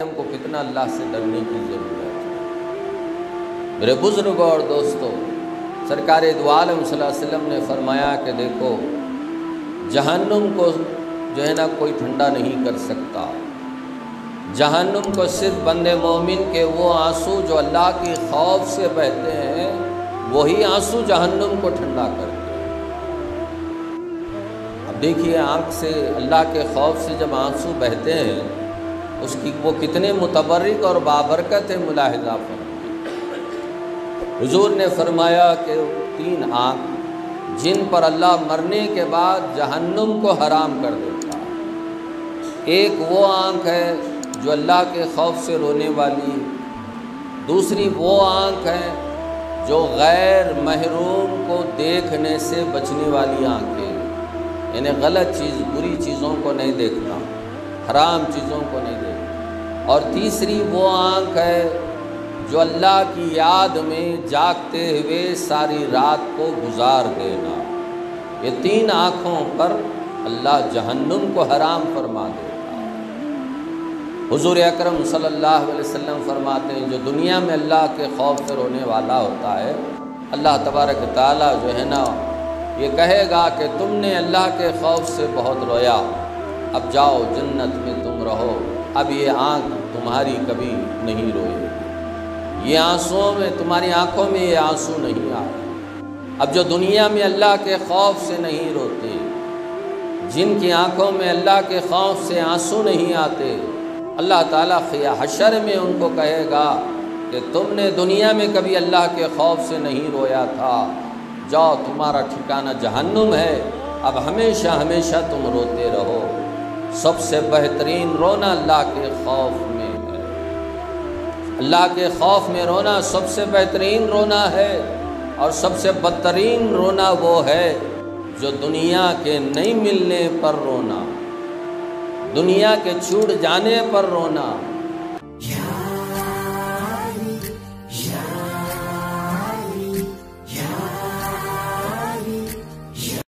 हमको कितना अल्लाह से डरने की ज़रूरत है। मेरे बुज़ुर्ग और दोस्तों, सरकार वसल्लम ने फरमाया कि देखो, जहन्नुम को जो है ना कोई ठंडा नहीं कर सकता। जहन्नुम को सिर्फ़ बंदे मोमिन के वो आँसू जो अल्लाह के खौफ से बहते हैं, वही आँसू जहन्नुम को ठंडा करते हैं। अब देखिए, आँख से, अल्लाह के खौफ से जब आँसू बहते हैं उसकी वो कितने मुतबरक और बाबरकत है मुलाहिजा पर हुजूर ने फरमाया कि तीन आँख, जिन पर अल्लाह मरने के बाद जहन्नुम को हराम कर देता एक वो आँख है जो अल्लाह के खौफ से रोने वाली दूसरी वो आँख है जो गैर महरूम को देखने से बचने वाली आँखें यानी गलत चीज़, बुरी चीज़ों को नहीं देखना हराम चीज़ों को नहीं देखना और तीसरी वो आँख है जो अल्लाह की याद में जागते हुए सारी रात को गुजार देना। ये तीन आँखों पर अल्लाह जहन्नुम को हराम फरमा देता हुजूर अकरम सल्लल्लाहु अलैहि वसल्लम फरमाते हैं, जो दुनिया में अल्लाह के खौफ से रोने वाला होता है, अल्लाह तबारक ताला जो है ना, ये कहेगा कि तुमने अल्लाह के खौफ से बहुत रोया। अब जाओ जन्नत में तुम रहो। अब ये आँख तुम्हारी कभी नहीं रोएगी ये आंसुओं में, तुम्हारी आँखों में ये आँसू नहीं आ अब जो दुनिया में अल्लाह के खौफ से नहीं रोते, जिनकी आँखों में अल्लाह के खौफ से आँसू नहीं आते, अल्लाह ताला खिया, हशर में उनको कहेगा कि तुमने दुनिया में कभी अल्लाह के खौफ से नहीं रोया था। जाओ, तुम्हारा ठिकाना जहन्नुम है। अब हमेशा हमेशा तुम रोते रहो। सबसे बेहतरीन रोना अल्लाह के खौफ में है। अल्लाह के खौफ में रोना सबसे बेहतरीन रोना है और सबसे बदतरीन रोना वो है जो दुनिया के नहीं मिलने पर रोना, दुनिया के छूट जाने पर रोना